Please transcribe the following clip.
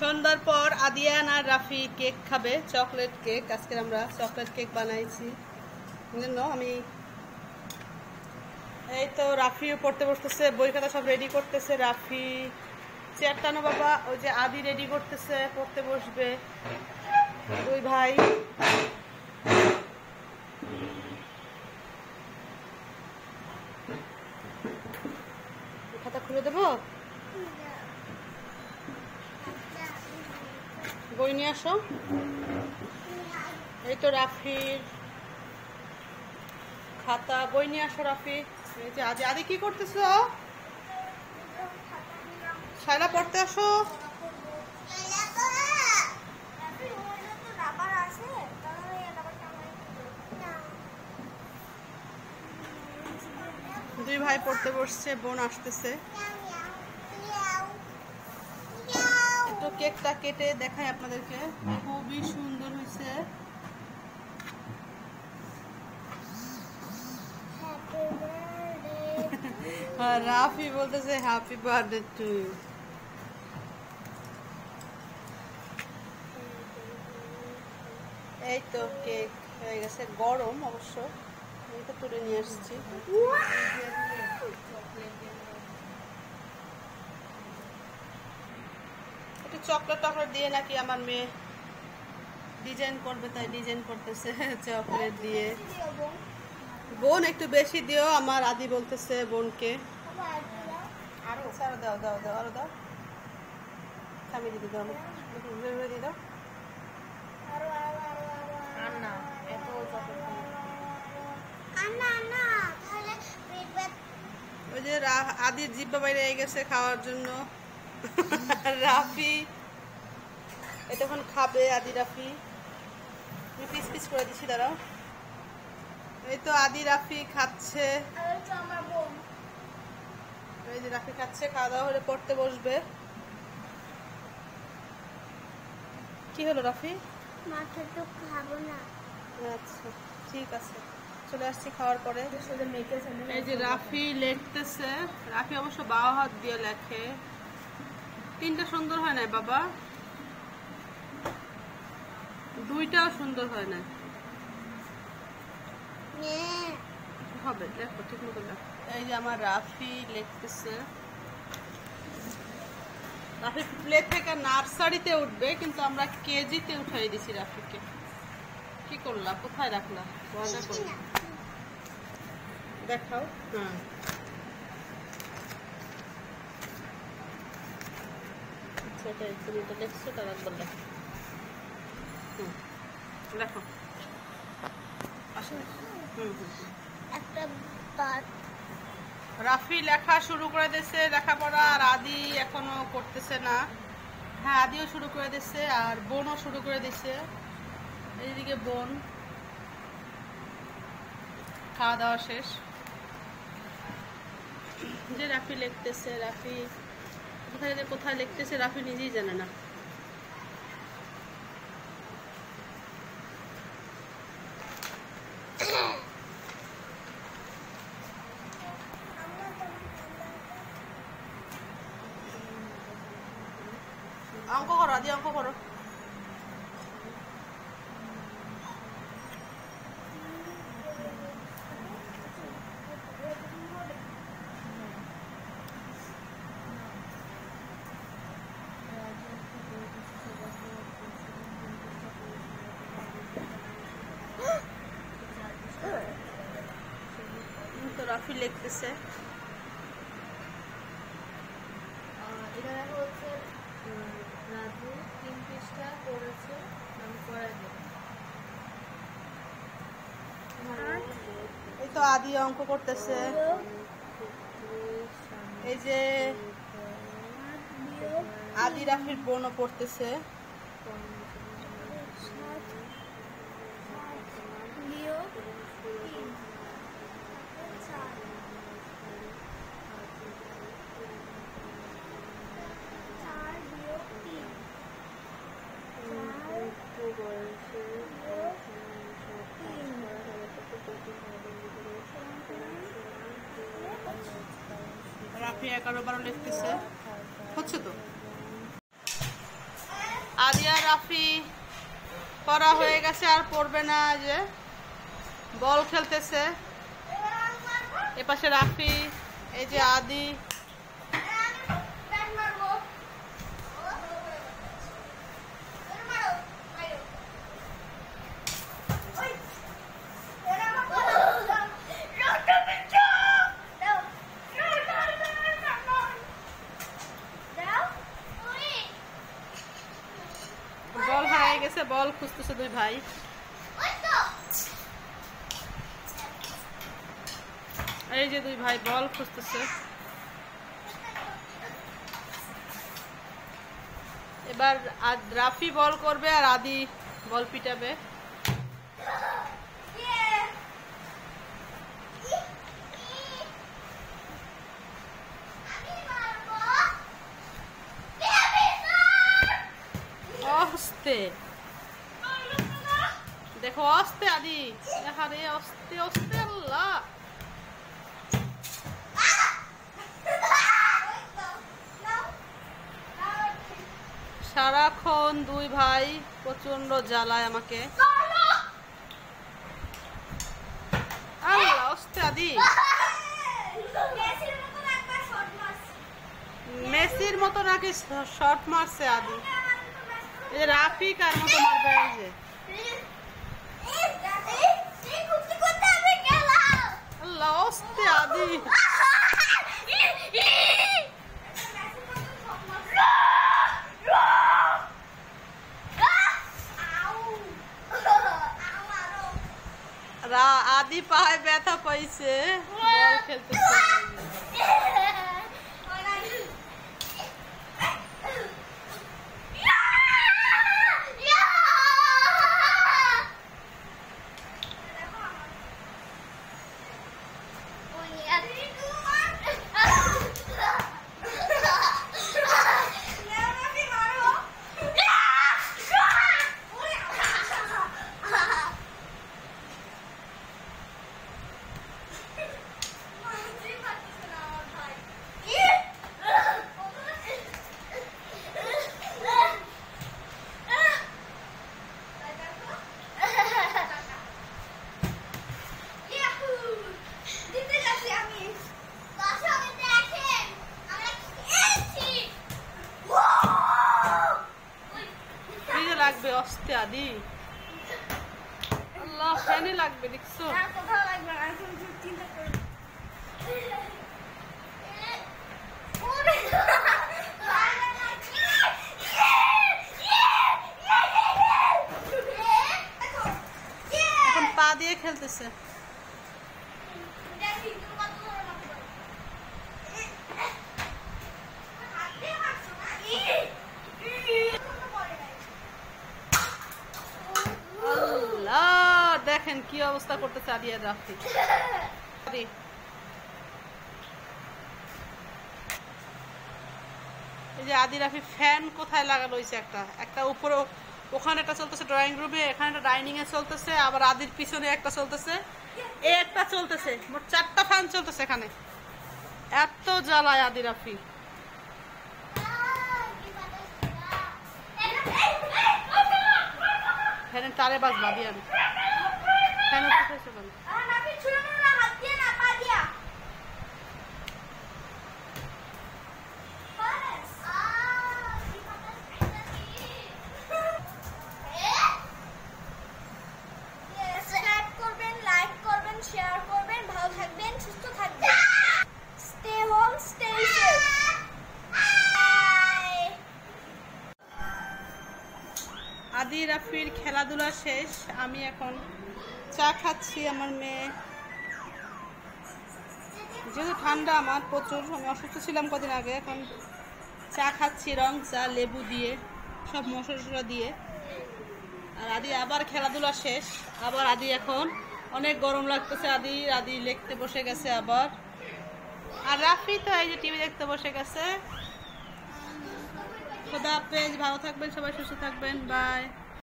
সন্ধ্যার পর আদিয়ান আর রাফি কেক খাবে, চকলেট কেক। আজকে আমরা চকলেট কেক বানাইছি। জন্য আমি এই তো রাফিও পড়তে বসতেছে, বই খাতা সব রেডি করতেছে। রাফি চেয়ার টানো বাবা, ওই যে আদি রেডি করতেছে, পড়তে বসবে। দুই ভাই। খাতা খুলে দেবো? বই নিয়ে আসো। এই তো রাফির খাতা, বই নিয়ে আসো রাফি। এই যে আদি আদি কি করতেছ শায়লা পড়তে আসো। দুই ভাই পড়তে বসছে, বোন আসতেছে। একটু কেকটা কেটে দেখাই আপনাদেরকে। খুবই সুন্দর হয়েছে। আর রাফি বলতেছে হ্যাপি বার্থডে টু এই তো কেক হয়ে গেছে, গরম অবশ্য। তো তুলে নিয়ে আসছি। চকলেট টকলেট দিয়ে নাকি আমার মেয়ে ডিজাইন করবে তাই ডিজাইন করতেছে চকলেট দিয়ে। বোন একটু বেশি দিও আমার আদি বলতেছে বোনকে। আরও? দাও দাও দাও আরও দাও। থামি দিদি দাও ওই যে রা- আদির জিব্বা বাইরে গেছে খাওয়ার জন্য। রাফি। এতক্ষণ খাবে আদি রাফি। আমি পিস পিস করে দিচ্ছি দাঁড়াও। এই তো আদি রাফি খাচ্ছে। এই যে রাফি খাচ্ছে খাওয়া দাওয়া হলে পড়তে বসবে। কি হলো রাফি? মাথা তো খাব না। আচ্ছা ঠিক আছে। চলে আসছি খাওয়ার পরে। এই যে রাফি লিখতেছে। রাফি অবশ্য বাবা হাত দিয়ে লেখে। তিনটা সুন্দর হয় না বাবা? দুইটাও সুন্দর হয় না হবে, দেখো, ঠিক মতো এই যে আমার রাফি লিখতেছে। রাফি প্লে থেকে নার্সারিতে উঠবে, কিন্তু আমরা কেজিতে উঠাই দিছি রাফিকে। কি করলা? কোথায় রাখলা? দেখাও। হ্যাঁ। দেখছ তার হুম। দেখো। একটা রাফি লেখা শুরু করে দিয়েছে লেখাপড়া আর আদি এখনও করতেছে না। হ্যাঁ আদিও শুরু করে দিচ্ছে আর বোনও শুরু করে দিচ্ছে এইদিকে বোন। খাওয়া দাওয়া শেষ। যে রাফি লিখতেছে রাফি কোথায় কোথায় লিখতেছে রাফি নিজেই জানে না। অঙ্ক করো আদি অঙ্ক করো। এটা দেখা হচ্ছে উম, রাজু তিন পৃষ্ঠা করেছে আমি এই তো আদি অঙ্ক করতেছে। এই যে আদি রাফির বোনও পড়তেছে বিয়োগ তিন চার চার বিয়োগ তিন চার বিয়োগ তিন রাফি এগারো বারো লিখতেছে। হচ্ছে তো? আদিয়া, রাফি করা হয়ে গেছে, আর পড়বে না যে। বল খেলতেছে। এপাশে রাফি, এই যে আদি। গেছে, বল, খুঁজতেছে দুই ভাই। এই যে দুই ভাই, বল, খুঁজতেছে। এবার রাফি বল করবে আর আদি বল পিটাবে। অস্তে দেখো, অস্তে আদি। আরে অস্তে অস্তে আল্লাহ। সারাক্ষণ দুই ভাই প্রচণ্ড জ্বালায় আমাকে। আল্লাহ, অস্তে আদি। মেসির মতো নাকি শর্ট মারছে আদি। এই যে রাফি কার মতো মারবে এই যে আল্লাহ অস্তে আদি রা- আদি পায়ে আল্লাহ ফ্যানে লাগবে দেখছ? এখন পা দিয়ে খেলতেছে। দেখেন কি অবস্থা করতেছে আদিয়ার রাফি এই যে আদি রাফি ফ্যান কোথায় লাগানো একটা? একটা উপরে ওখানে একটা চলতেছে ড্রয়িং রুমে এখানে একটা ডাইনিং এ চলতেছে, আবার আদির পিছনে একটা চলতেছে। এই একটা চলতেছে, মোট চারটা ফ্যান চলতেছে এখানে। এত জ্বালায় আদি রাফি। ফ্যানের তারে বাজ বাদি আমি। কেন লাইক করবেন শেয়ার করবেন ভালো থাকবেন সুস্থ থাকবেন। স্টে হোম স্টে সেফ আদি রাফির খেলাধুলা শেষ আমি এখন চা খাচ্ছি আমার মেয়ে। যেহেতু ঠান্ডা আমার প্রচুর, আমি অসুস্থ ছিলাম কদিন আগে, এখন চা খাচ্ছি, রং চা, লেবু দিয়ে, সব মশলা দিয়ে। আর আদি আবার খেলাধুলা শেষ। আবার আদি এখন অনেক গরম লাগতেছে, আদি আদি লিখতে বসে গেছে আবার। আর রাফি তো এই যে টিভি দেখতে বসে গেছে। খোদা হাফেজ, ভালো থাকবেন, সবাই সুস্থ থাকবেন, বাই।